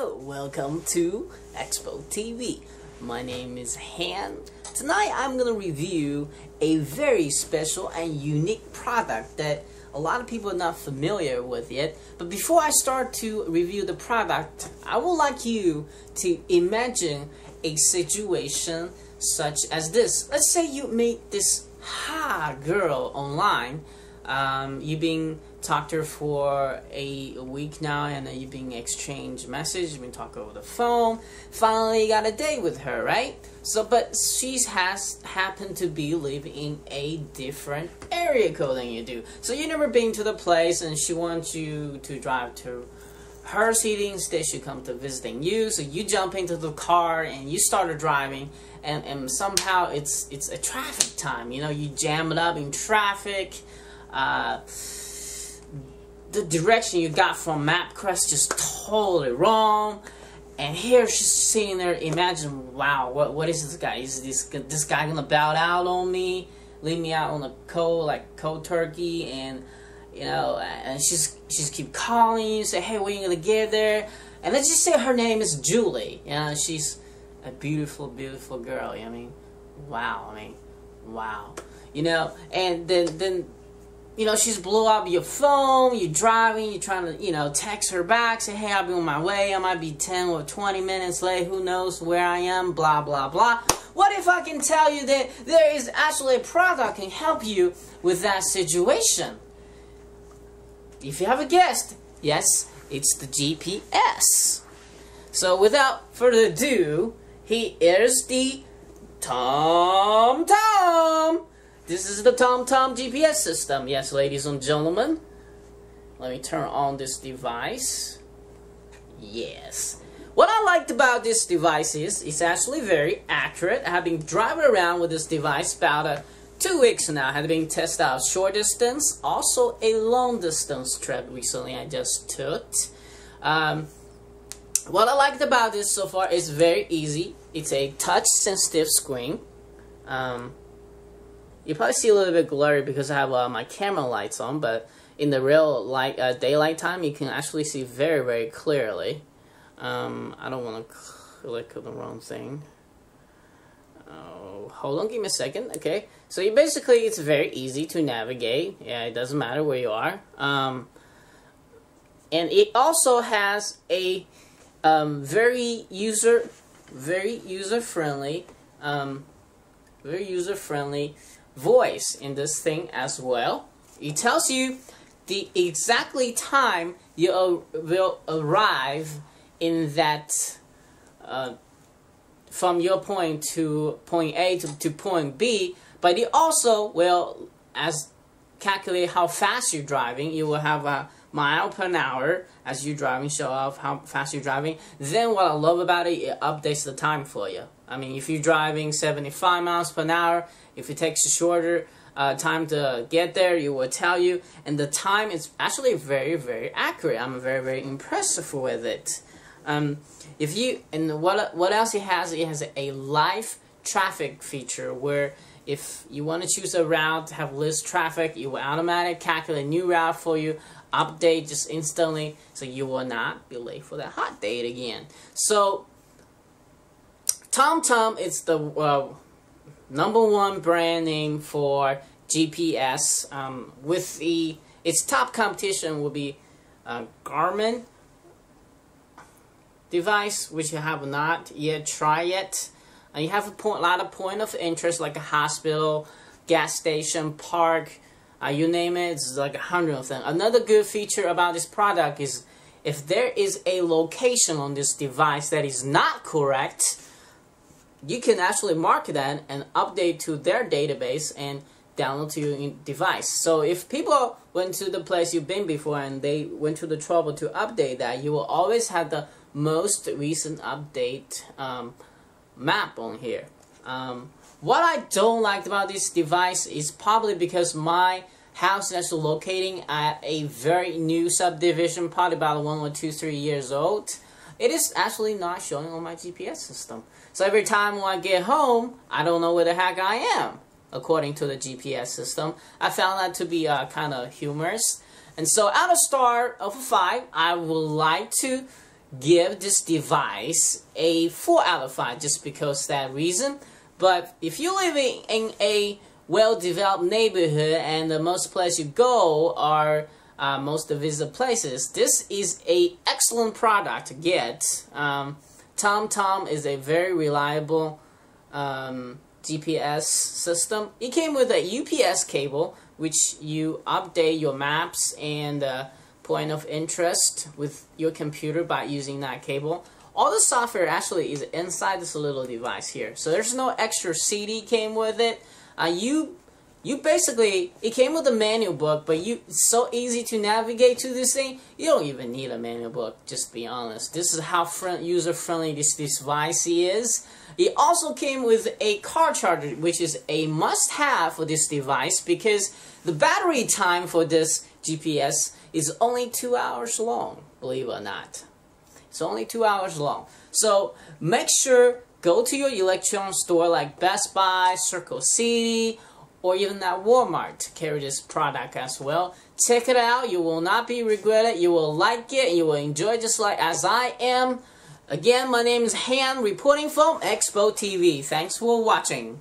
Welcome to Expo TV. My name is Han. Tonight I'm going to review a very special and unique product that a lot of people are not familiar with yet. But before I start to review the product, I would like you to imagine a situation such as this. Let's say you meet this hot girl online. Um, you've been talked to her for a, week now and you've been exchanged messages, you've been talking over the phone. Finally got a date with her, right? So but she has happened to be living in a different area code than you do. So you never been to the place and she wants you to drive to her city instead she come to visiting you so you jump into the car and you started driving and, and somehow it's it's a traffic time you know you jam it up in traffic uh, the direction you got from MapQuest just totally wrong. And here she's sitting there, imagine, wow, what what is this guy? Is this this guy gonna bow out on me, leave me out on the cold like cold turkey? And you know, and she's she's keep calling you, say, hey, when you gonna get there? And let's just say her name is Julie. You know, she's a beautiful, beautiful girl. I mean, wow. I mean, wow. You know, and then then you know, she's blew up your phone, you're driving, you're trying to, you know, text her back, say, hey, I'll be on my way, I might be 10 or 20 minutes late, who knows where I am, blah, blah, blah. What if I can tell you that there is actually a product can help you with that situation? If you have a guessed, yes, it's the GPS. So without further ado, he is the Tom Tom. This is the TomTom GPS system. Yes, ladies and gentlemen. Let me turn on this device. Yes. What I liked about this device is it's actually very accurate. I have been driving around with this device about uh, two weeks now. I have been tested out short distance, also a long distance trip recently I just took. Um, what I liked about this so far is very easy. It's a touch sensitive screen. Um, you probably see a little bit blurry because I have uh, my camera lights on, but in the real light uh, daylight time, you can actually see very, very clearly. Um, I don't want to click the wrong thing. Oh, hold on, give me a second. Okay, so you basically it's very easy to navigate. Yeah, it doesn't matter where you are. Um, and it also has a um, very user, very user friendly, um, very user friendly voice in this thing as well. It tells you the exactly time you will arrive in that uh, from your point to point A to, to point B, but it also will as calculate how fast you're driving. You will have a mile per hour as you're driving, show off how fast you're driving. Then what I love about it, it updates the time for you. I mean, if you're driving 75 miles per hour, if it takes a shorter uh, time to get there, it will tell you. And the time is actually very, very accurate. I'm very, very impressed with it. Um, if you and what what else it has? It has a live traffic feature where if you want to choose a route to have less traffic, it will automatically calculate a new route for you, update just instantly, so you will not be late for that hot date again. So TomTom is the uh, number one brand name for GPS. Um, with the its top competition will be uh, Garmin device, which you have not yet tried yet. And you have a point, lot of point of interest like a hospital, gas station, park, uh, you name it. It's like a hundred of them. Another good feature about this product is if there is a location on this device that is not correct, you can actually mark that and update to their database and download to your device. So if people went to the place you've been before and they went to the trouble to update that, you will always have the most recent update um, map on here. Um, what I don't like about this device is probably because my house is actually locating at a very new subdivision, probably about one or two, three years old. It is actually not showing on my GPS system. So every time when I get home, I don't know where the heck I am, according to the GPS system. I found that to be uh, kind of humorous. And so out of star of a 5, I would like to give this device a 4 out of 5 just because that reason. But if you live in a well-developed neighborhood and the most places you go are uh, most of visit places, this is a excellent product to get. Um, TomTom is a very reliable um, GPS system. It came with a UPS cable, which you update your maps and uh, point of interest with your computer by using that cable. All the software actually is inside this little device here. So there's no extra CD came with it. Uh, you you basically it came with a manual book, but you it's so easy to navigate to this thing. You don't even need a manual book. Just be honest. This is how friend, user friendly this device is. It also came with a car charger, which is a must have for this device because the battery time for this GPS is only two hours long. Believe it or not, it's only two hours long. So make sure go to your electronic store like Best Buy, Circuit City or even at Walmart to carry this product as well. Check it out. You will not be regretted. You will like it. You will enjoy just like as I am. Again, my name is Han, reporting from Expo TV. Thanks for watching.